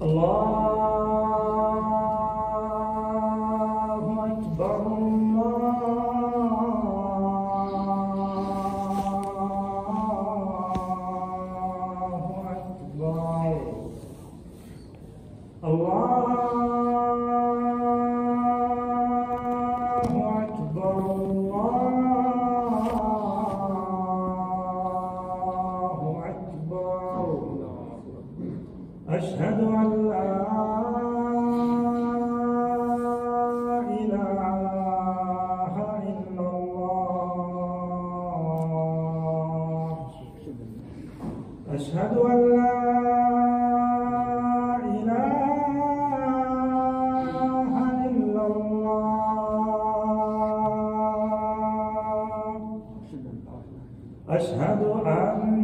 Allah. pasado a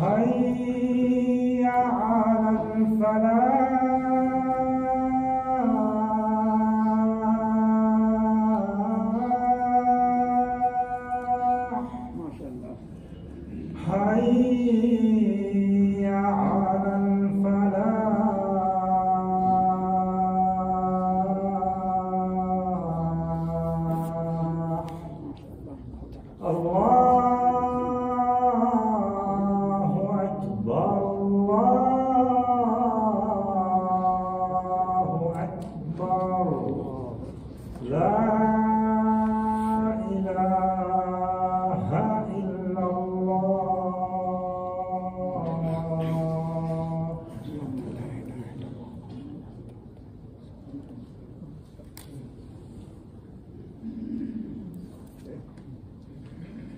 حي على الفلاح.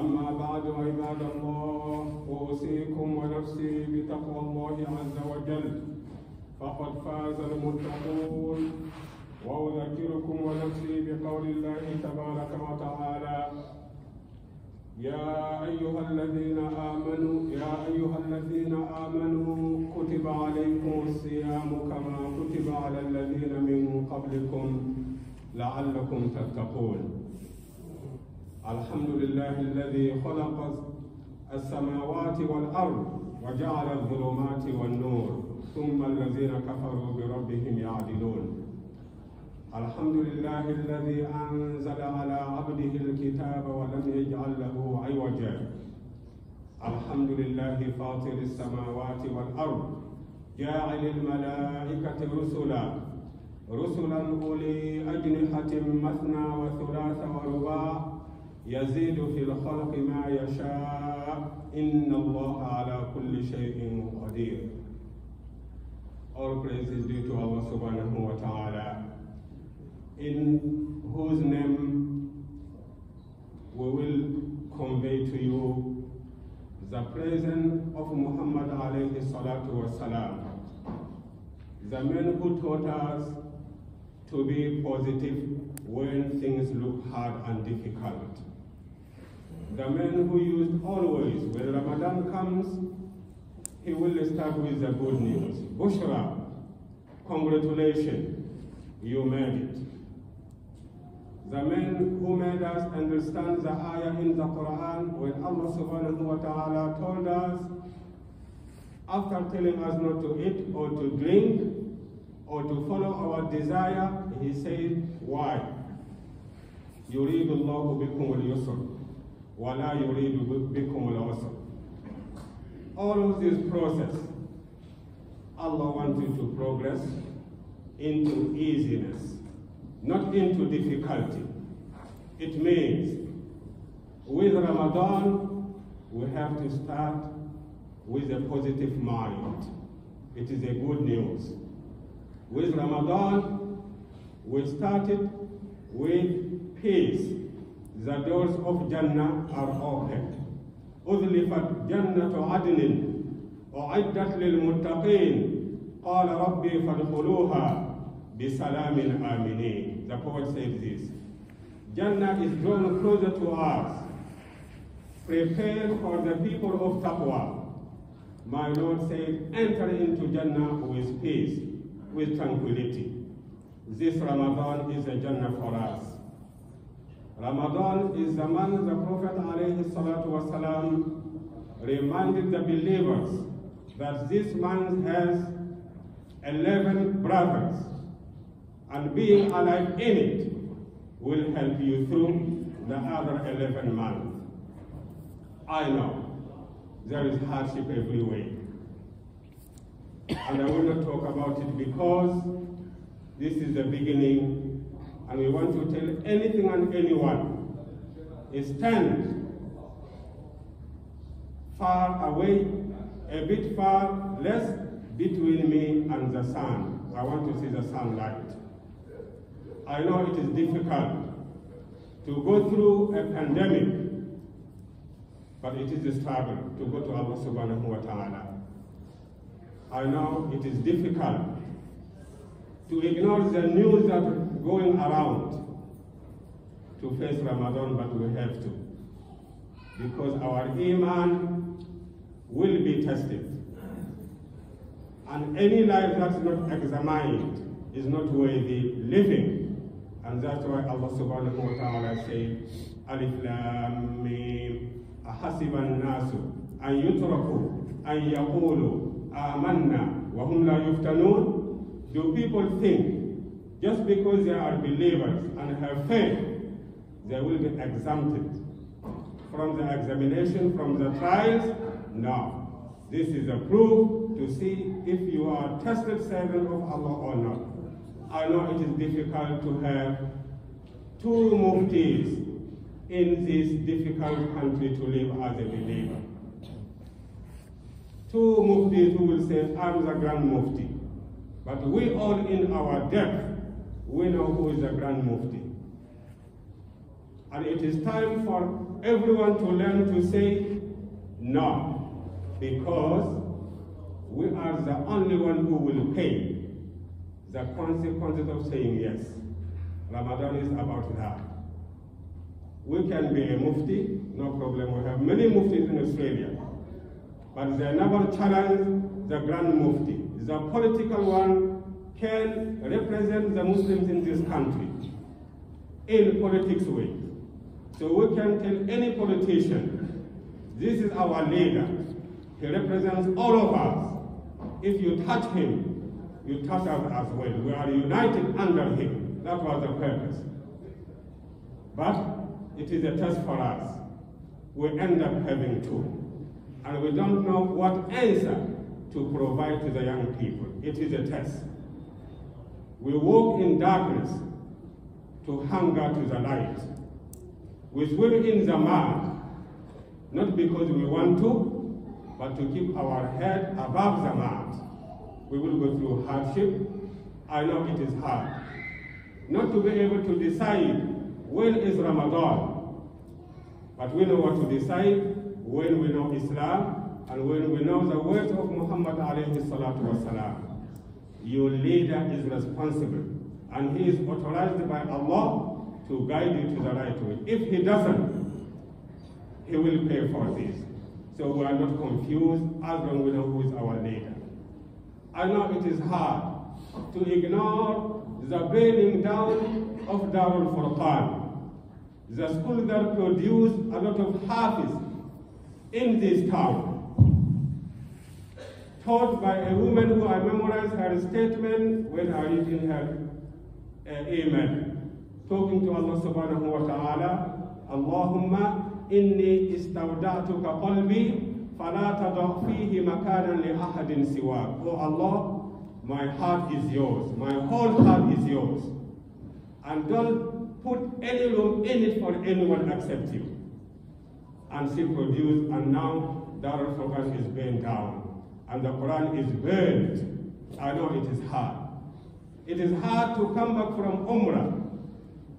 أما بعد عباد الله أوصيكم ونفسي بتقوى الله عز وجل. فقد فاز المتقون. وأذكركم ونفسي بقول الله تبارك وتعالى يا أيها الذين آمنوا يا أيها الذين آمنوا كتب عليكم الصيام كما كتب على الذين من قبلكم لعلكم تتقون. الحمد لله الذي خلق السماوات والأرض وجعل الظلمات والنور ثم الذين كفروا بربهم يعدلون. الحمد لله الذي أنزل على عبده الكتاب ولم يجعل له عوجا. الحمد لله فاطر السماوات والأرض جاعل الملائكة رسلا. رسلا أولي أجنحة مثنى وثلاث ورباع يزيد في الخلق ما يشاء إن الله على كل شيء قدير All praise is due to Allah subhanahu wa ta'ala in whose name we will convey to you the presence of Muhammad alayhi salatu wasalam, the man who taught us to be positive when things look hard and difficult. The man who used always, when Ramadan comes, he will start with the good news. Bushra, congratulations, you made it. The man who made us understand the ayah in the Quran when Allah subhanahu wa ta'ala told us, after telling us not to eat or to drink, or to follow our desire, he said, why? يريد الله بكم اليسر wala yuridu bikum al All of this process, Allah wants you to progress into easiness, not into difficulty. It means with Ramadan, we have to start with a positive mind. It is a good news. With Ramadan, we started with peace The doors of Jannah are open. أذلفت جنة عدن أعدت للمتقين قال ربي فادخلوها بسلام آمنين. The poet said this. Jannah is drawn closer to us. Prepare for the people of Taqwa. My Lord said, enter into Jannah with peace, with tranquility. This Ramadan is a Jannah for us. Ramadan is the month the Prophet ﷺ reminded the believers that this month has 11 brothers, and being alive in it will help you through the other 11 months. I know there is hardship everywhere. And I will not talk about it because this is the beginning and we want to tell anything and anyone, stand far away, a bit far, less between me and the sun. I want to see the sunlight. I know it is difficult to go through a pandemic but it is a struggle to go to Allah subhanahu wa ta'ala. I know it is difficult to ignore the news that going around to face Ramadan, but we have to. Because our Iman will be tested. And any life that's not examined is not worthy living. And that's why Allah subhanahu wa ta'ala says, Alif Lam Mim, Ahasiban Nasu, An Yutraku, An Yaqulu, Amanna, Wahum La Yuftanun. Do people think just because they are believers and have faith, they will be exempted from the examination, from the trials? No. This is a proof to see if you are a tested servant of Allah or not. I know it is difficult to have two muftis in this difficult country to live as a believer. Two muftis who will say, I'm the grand mufti. But we all in our depth, we know who is the grand mufti. And it is time for everyone to learn to say no, because we are the only one who will pay the consequences of saying yes. Ramadan is about that. We can be a mufti, no problem. We have many muftis in Australia. But they never challenge the grand mufti. The political one can represent the Muslims in this country in politics way. So we can tell any politician, this is our leader. He represents all of us. If you touch him, you touch us as well. We are united under him. That was the purpose. But it is a test for us. We end up having two. And we don't know what answer to provide to the young people. It is a test. We walk in darkness to hunger to the light. We swim in the mud, not because we want to, but to keep our head above the mud. We will go through hardship. I know it is hard. Not to be able to decide when is Ramadan? But we know what to decide when we know Islam and when we know the words of Muhammad alayhi salatu wasalam. Your leader is responsible and he is authorized by Allah to guide you to the right way. If he doesn't, he will pay for this. So we are not confused as long as we know who is our leader. I know it is hard to ignore the burning down of Darul Furqan the school that produced a lot of Hafiz in this town. taught by a woman who a statement when I didn't have uh, Amen. Talking to Allah subhanahu wa ta'ala, Allahumma inni istawda'tuka qalbi falata tad'a fihi makanan li ahadin siwak. Oh Allah, my heart is yours. My whole heart is yours. And don't put any room in it for anyone except you. And she produced, and now Darul Furqan is burned down. And the Quran is burned. I know it is hard. It is hard to come back from Umrah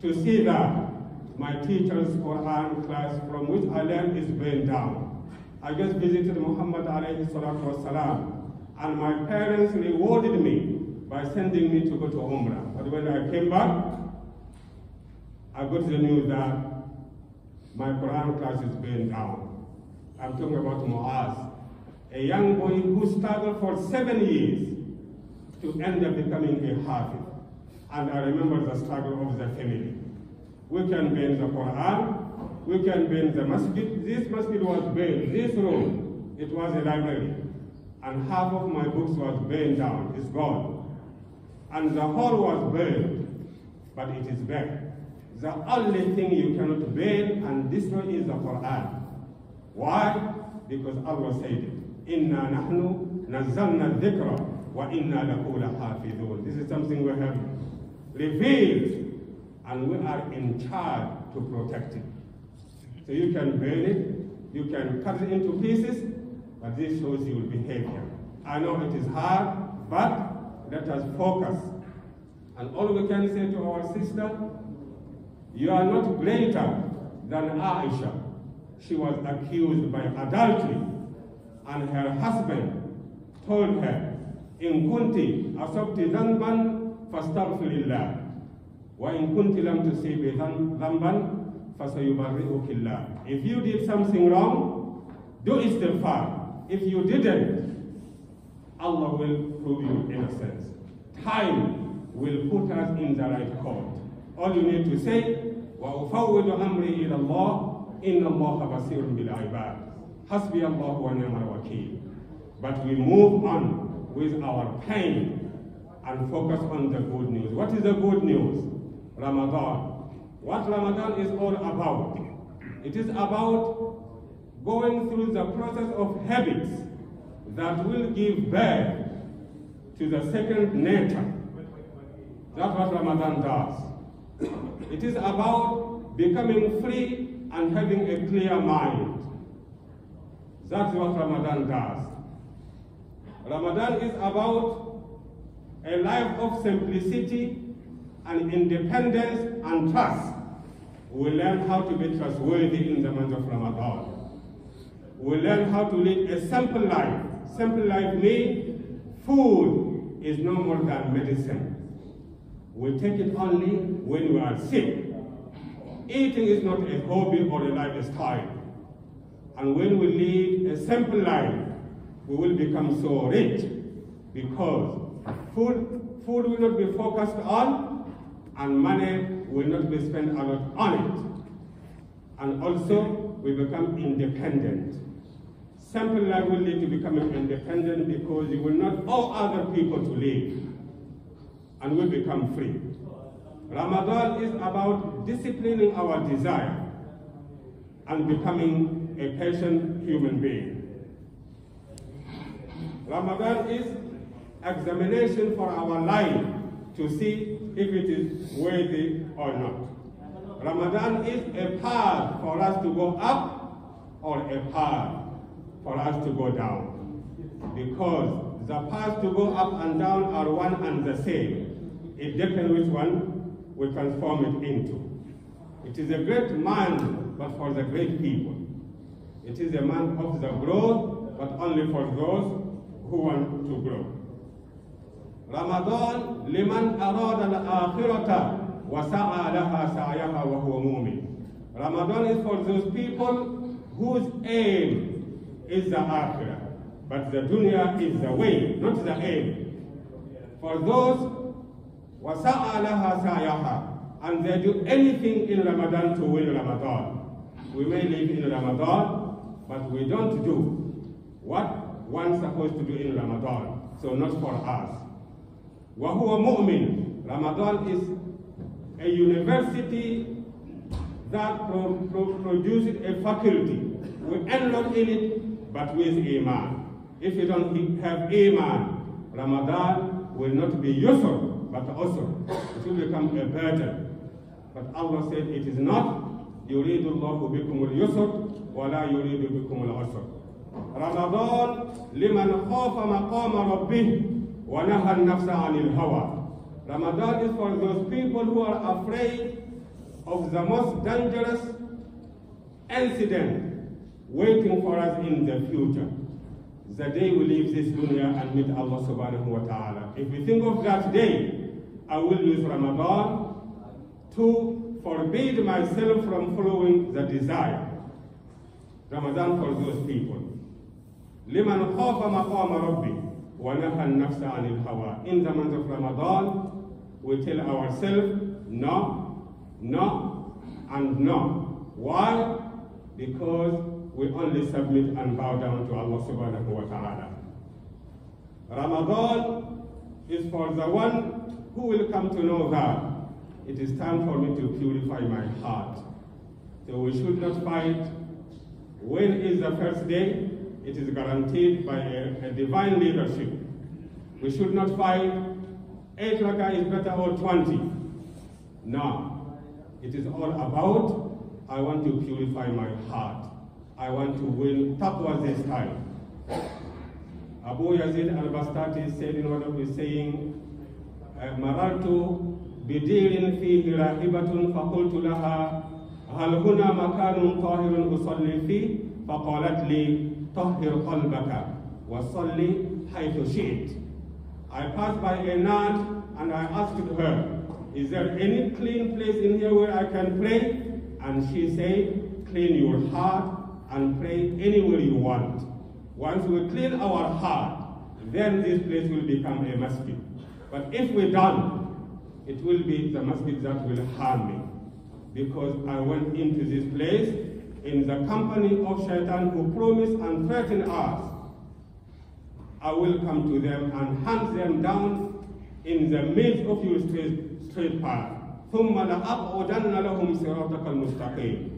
to see that my teacher's Quran class from which I learned is burned down. I just visited Muhammad alayhi salatu wasalam, and my parents rewarded me by sending me to go to Umrah. But when I came back, I got the news that my Quran class is burned down. I'm talking about Muaz, a young boy who struggled for seven years to end up becoming a Hafiz. And I remember the struggle of the family. We can burn the Quran, we can burn the masjid. This masjid was burned. This room, it was a library. And half of my books was burned down. It's gone. And the whole was burned, but it is back. The only thing you cannot burn and destroy is the Quran. Why? Because Allah said. Inna nahnu nazzalna dhikra This is something we have revealed and we are in charge to protect it. So you can burn it, you can cut it into pieces, but this shows your behavior. I know it is hard, but let us focus. And all we can say to our sister, you are not greater than Aisha. She was accused by adultery, and her husband told her, إن كنت أصبت ذنبا فاستغفر الله وإن كنت لم تصيبي ذنبا فسيبرئك الله If you did something wrong, do istighfar. If you didn't, Allah will prove your innocence. Time will put us in the right court. All you need to say, وأفوض أمري إلى الله إن الله بصير بالعباد حسبي الله ونعم الوكيل But we move on with our pain and focus on the good news. What is the good news? Ramadan. What Ramadan is all about? It is about going through the process of habits that will give birth to the second nature. That's what Ramadan does. It is about becoming free and having a clear mind. That's what Ramadan does. Ramadan is about a life of simplicity and independence and trust. We learn how to be trustworthy in the month of Ramadan. We learn how to live a simple life. Simple life means food is no more than medicine. We take it only when we are sick. Eating is not a hobby or a lifestyle. And when we lead a simple life, we will become so rich because food, food will not be focused on and money will not be spent a lot on it. And also, we become independent. Simple life will lead to becoming independent because you will not owe other people to live. And we become free. Ramadan is about disciplining our desire and becoming a patient human being. Ramadan is examination for our life to see if it is worthy or not. Ramadan is a path for us to go up or a path for us to go down. Because the paths to go up and down are one and the same. It depends which one we transform it into. It is a great man, but for the great people. It is a man of the growth, but only for those who want to grow. Ramadan is for those people whose aim is the akhirah, but the dunya is the way, not the aim. For those laha sa'yaha, and they do anything in Ramadan to win Ramadan. We may live in Ramadan, but we don't do what one's supposed to do in Ramadan, so not for us. وهو مؤمن. Ramadan is a university that pro- pro- produces a faculty. We enroll in it, but with Iman. If you don't have Iman, Ramadan will not be useful, but also it will become a burden. But Allah said it is not. يريد الله بكم اليسر ولا يريد بكم العسر. رمضان لمن خاف مقام ربه ونهى النفس عن الهوى. Ramadan is for those people who are afraid of the most dangerous incident waiting for us in the future. The day we leave this dunya and meet Allah subhanahu wa ta'ala. If we think of that day, I will use Ramadan to forbid myself from following the desire. Ramadan for those people. لمن خاف مقام ربي ونهى النفس عن الهوى. In the month of Ramadan, we tell ourselves no, no, and no. Why? Because we only submit and bow down to Allah subhanahu wa ta'ala. Ramadan is for the one who will come to know that it is time for me to purify my heart. So we should not fight. When is the first day? It is guaranteed by a, a divine leadership. We should not fight eight raka is better or 20. No. It is all about I want to purify my heart. I want to win taqwa this time. Abu Yazid al-Bastami said in one of his saying, مررت bidirin فيه راهبة ibatun لها هل هنا مكان طاهر أصلي فيه؟ فقالت لي طهر قلبك وصلي حيث شئت. I passed by a nun and I asked her, is there any clean place in here where I can pray? And she said, clean your heart and pray anywhere you want. Once we clean our heart, then this place will become a masjid. But if we don't, it will be the masjid that will harm me. Because I went into this place in the company of shaitan who promised and threatened us. I will come to them and hunt them down in the midst of your straight, straight path. ثم لأقعدن لهم صراطك المستقيم.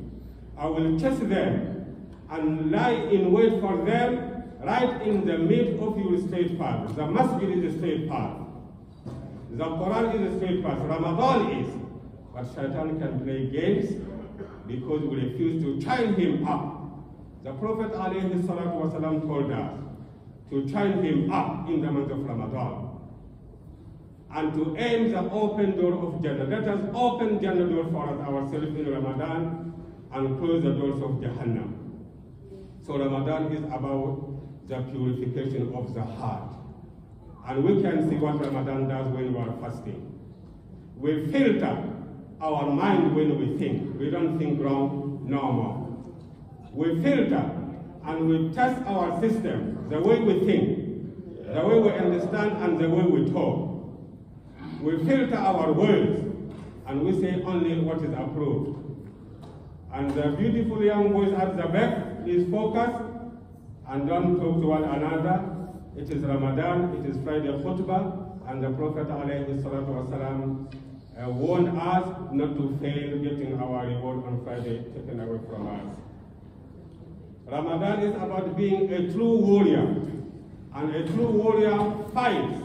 I will chase them and lie in wait for them right in the midst of your straight path. The masjid is a straight path. The Quran is a straight path. Ramadan is. But Shaitan can play games because we refuse to chain him up. The Prophet ﷺ told us to chain him up in the month of Ramadan and to aim the open door of Jannah. Let us open Jannah door for us ourselves in Ramadan and close the doors of Jahannam. So Ramadan is about the purification of the heart. And we can see what Ramadan does when we are fasting. We filter our mind when we think. We don't think wrong no more. We filter and we test our system, the way we think, the way we understand, and the way we talk. We filter our words and we say only what is approved. And the beautiful young boys at the back, is focused and don't talk to one another. It is Ramadan, it is Friday khutbah, and the Prophet ﷺ uh, warned us not to fail getting our reward on Friday taken away from us. Ramadan is about being a true warrior, and a true warrior fights,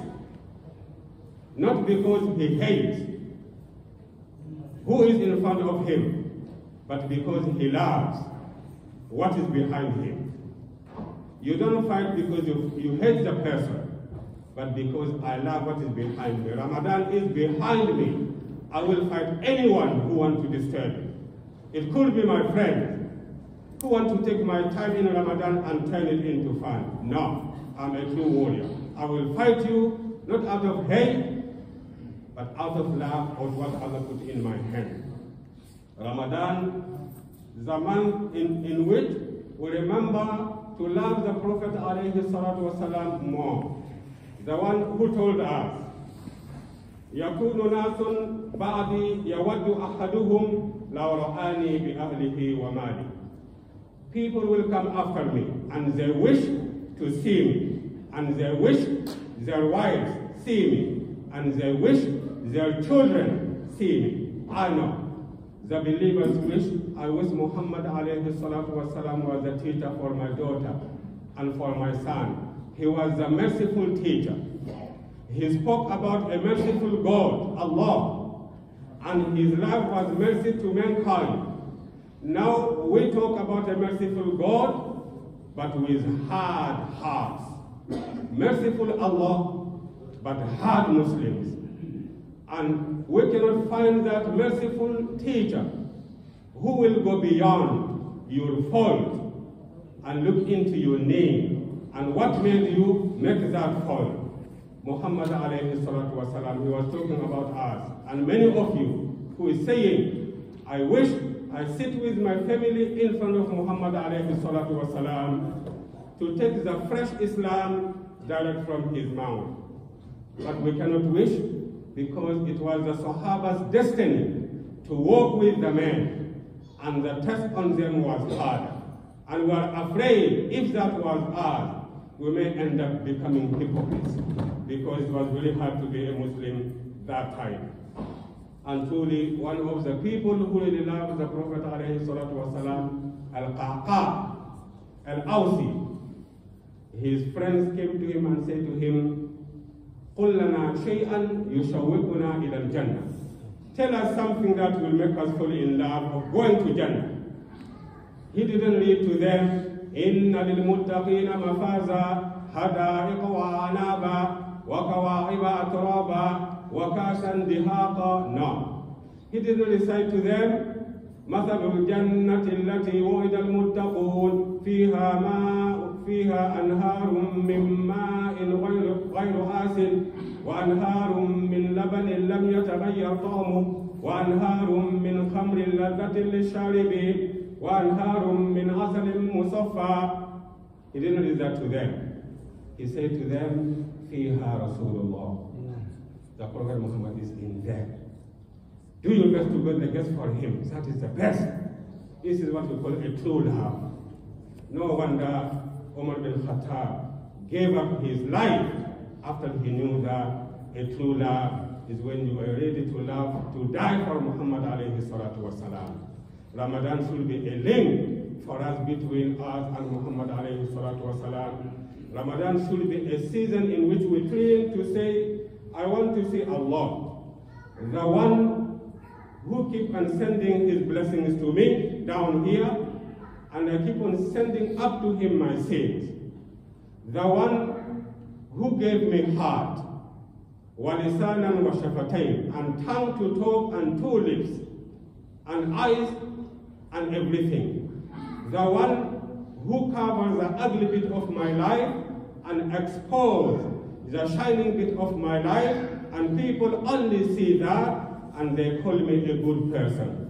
not because he hates who is in front of him, but because he loves what is behind him. You don't fight because you, you hate the person, but because I love what is behind me. Ramadan is behind me. I will fight anyone who wants to disturb me. It could be my friend who want to take my time in Ramadan and turn it into fun. No, I'm a true warrior. I will fight you, not out of hate, but out of love of what Allah put in my hand. Ramadan is a month in, in which we remember to love the Prophet ﷺ more. The one who told us يكون ناس بعدي يود أحدهم لو رآني بأهله ومالي. People will come after me and they wish to to see me, and they wish their wives see me, and they wish their children see me. I know. The believers wish I wish Muhammad alayhi salatu wasalam was a teacher for my daughter and for my son. He was a merciful teacher. He spoke about a merciful God, Allah, and his love was mercy to mankind. Now we talk about a merciful God, but with hard hearts. Merciful Allah, but hard Muslims. And we cannot find that merciful teacher who will go beyond your fault and look into your name and what made you make that fault. Muhammad alayhi salatu wasalam, he was talking about us. And many of you who is saying, I wish I sit with my family in front of Muhammad alayhi salatu wasalam to take the fresh Islam direct from his mouth. But we cannot wish because it was the Sahaba's destiny to walk with the men, and the test on them was hard. And we are afraid if that was us, we may end up becoming hypocrites because it was very hard to be a Muslim that time. And truly, one of the people who really loved the Prophet wasalam, Al-Qaqa, Al-Awsi, his friends came to him and said to him, قل لنا شيئا يشوقنا إلى الجنة. Tell us something that will make us fall in love of going to Jannah. He didn't read to them, إن للمتقين مفازا حدائق وأعنابا وكواعب أترابا وكأسا دهاقا. No. He didn't recite to them, مثل الجنة التي وعد المتقون فيها ماء فيها أنهار من ماء غير غير آسن وأنهار من لبن لم يتغير طعمه وأنهار من خمر لذة للشاربين وأنهار من عسل مصفى He didn't read that to them. He said to them, فيها رسول الله. The Prophet Muhammad is in there. Do your best to get the guest for him. That is the best. This is what we call a true love. No wonder Umar bin Khattab gave up his life after he knew that a true love is when you are ready to love, to die for Muhammad alayhi salatu wasalam. Ramadan should be a link for us between us and Muhammad alayhi salatu wasalam. Ramadan should be a season in which we cling to say, I want to see Allah, the one who keep on sending his blessings to me down here, and I keep on sending up to him my sins. The one who gave me heart, walisanan wa and tongue to talk and two lips, and eyes and everything. The one who covers the ugly bit of my life and expose the shining bit of my life, and people only see that and they call me a good person.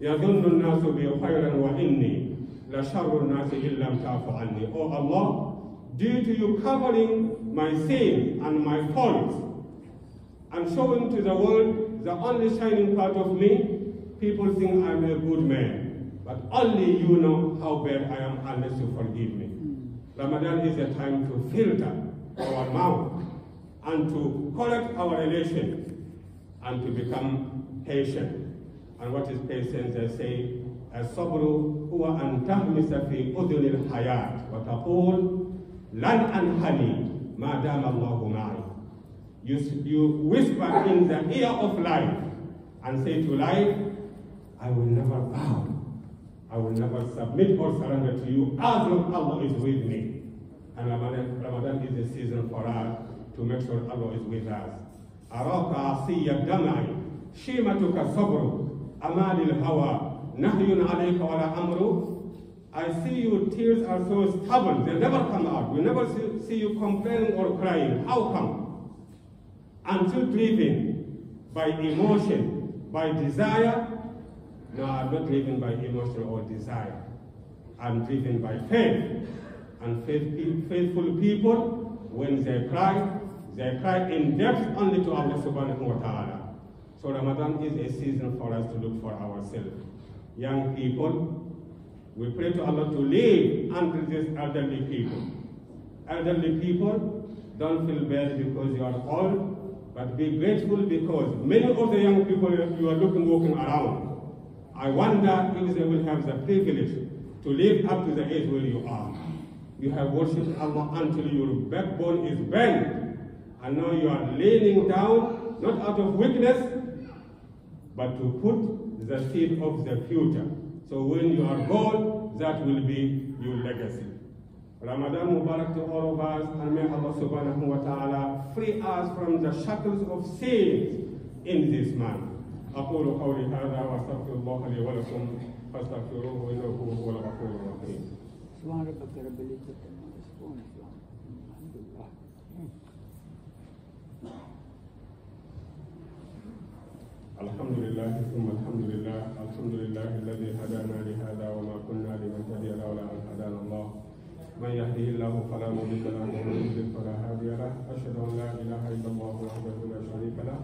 يظن الناس بي خيرا وإني لشر الناس إن لم تعف عني. Oh Allah, due to you covering my sin and my faults and showing to the world the only shining part of me, people think I'm a good man. But only you know how bad I am unless you forgive me. Ramadan is a time to filter our mouth and to correct our relation and to become patient. And what is patience? They say, الصبر هو أن تهمس في أذن الحياة وتقول لن أنحني ما دام الله معي. You, you whisper in the ear of life and say to life, I will never bow. I will never submit or surrender to you as long as Allah is with me. And Ramadan, Ramadan is a season for us to make sure Allah is with us. أراك عصي الدمع شيمتك صبر أمال الهوى نهي عليك ولا أمر I see your tears are so stubborn, they never come out. We never see, see you complaining or crying. How come? Until driven by emotion, by desire. no, I'm not driven by emotion or desire. I'm driven by faith. And faith, faithful people, when they cry, they cry in depth only to Allah subhanahu wa ta'ala. So Ramadan is a season for us to look for ourselves. Young people, We pray to Allah to live until these elderly people. Elderly people, don't feel bad because you are old, but be grateful because many of the young people you are looking walking around, I wonder if they will have the privilege to live up to the age where you are. You have worshipped Allah until your backbone is bent, and now you are leaning down, not out of weakness, but to put the seed of the future. So when you are gone, that will be your legacy. Ramadan Mubarak to all of us, and may Allah subhanahu wa ta'ala free us from the shackles of sins in this month. أقول قولي هذا وأستغفر الله لي ولكم فاستغفروه إنه هو الغفور الرحيم. سبحان ربك رب العزة عما يصفون الحمد لله الحمد لله ثم الحمد لله الحمد لله الذي هدانا لهذا وما كنا لنهتدي لولا أن هدانا الله. من يهده الله فلا مضل له ومن يضلل فلا هادي له. أشهد أن لا إله إلا الله وحده لا شريك له.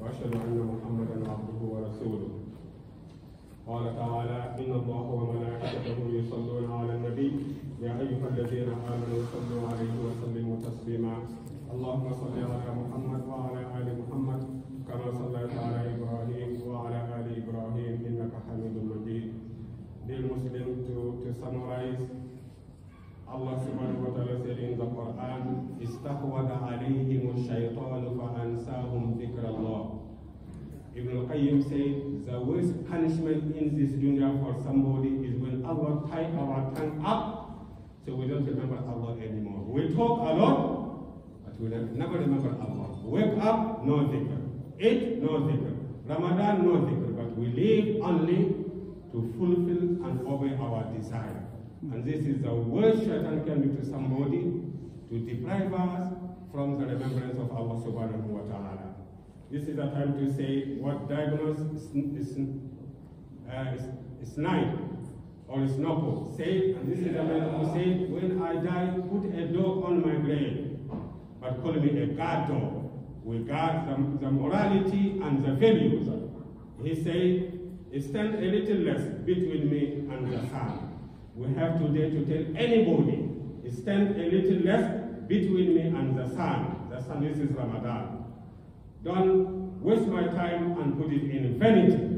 وأشهد أن محمدا عبده ورسوله. قال تعالى إن الله وملائكته يصلون على النبي. يا أيها الذين آمنوا صلوا عليه وسلموا تسليما. اللهم صل على محمد وعلى آل محمد كما صليت على إبراهيم وعلى آل إبراهيم إنك حميد مجيد. Dear Muslim, to, to summarize, Allah subhanahu wa ta'ala said in the Quran, Ibn al-Qayyim said, the worst punishment in this dunya for somebody is when Allah tie our tongue up so we don't remember Allah anymore. We talk a lot, but we never remember Allah. Wake up, no dhikr. Eat, no dhikr. Ramadan, no dhikr. But we live only to fulfill and obey our desire. And this is the worst shaitan can do to somebody to deprive us from the remembrance of Allah subhanahu wa ta'ala. This is the time to say what Diogenes is, is, uh, is, is night or is nopo. Say, and this is the man who said, when I die, put a dog on my grave, but call me a guard dog. We guard the, the morality and the values. He said, stand a little less between me and the sun. We have today to tell anybody, stand a little less between me and the sun. The sun, this is Ramadan. Don't waste my time and put it in vanity.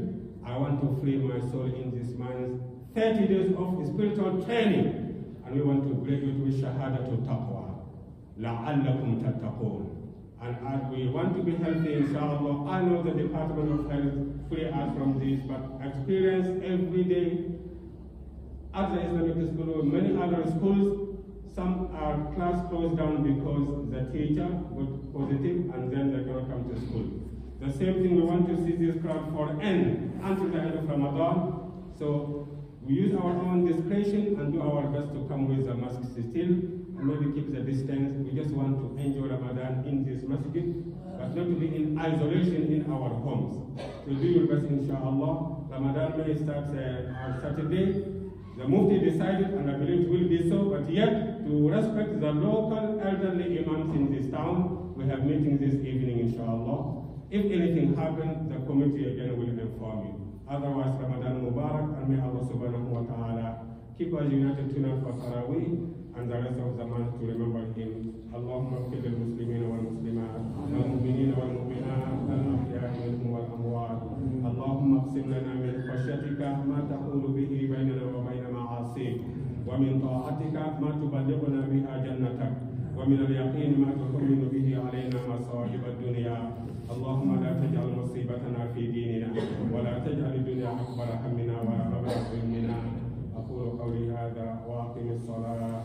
I want to free my soul in this month. 30 days of spiritual training. And we want to graduate with Shahada to Taqwa. لَعَلَّكُمْ تَتَّقُونَ And as we want to be healthy, inshallah, I know the Department of Health free us from this, but experience every day at the Islamic school or many other schools, some are class closed down because the teacher was positive and then they cannot come to school. The same thing we want to see this crowd for end until the end of Ramadan. So we use our own discretion and do our best to come with the masks still and maybe keep the distance. We just want to enjoy Ramadan in this masjid, but not to be in isolation in our homes. So do your best inshallah. Ramadan may start uh, on Saturday. The Mufti decided, and I believe it will be so, but yet to respect the local elderly imams in this town, we have meeting this evening, inshallah. If anything happens, the committee again will inform you. Otherwise, Ramadan Mubarak, and may Allah subhanahu wa ta'ala keep us united tonight for Taraweeh and the rest of the month to remember him. اللهم اغفر للمسلمين والمسلمات والمؤمنين والمؤمنات الأحياء منهم والأموات اللهم اقسم لنا من خشيتك ما تحول به بيننا وبين معاصيك ومن طاعتك ما تبلغنا بها جنتك ومن اليقين ما تهون به علينا مصائب الدنيا اللهم لا تجعل مصيبتنا في ديننا ولا تجعل الدنيا اكبر همنا ولا مبلغ علمنا أقول قولي هذا واقم الصلاه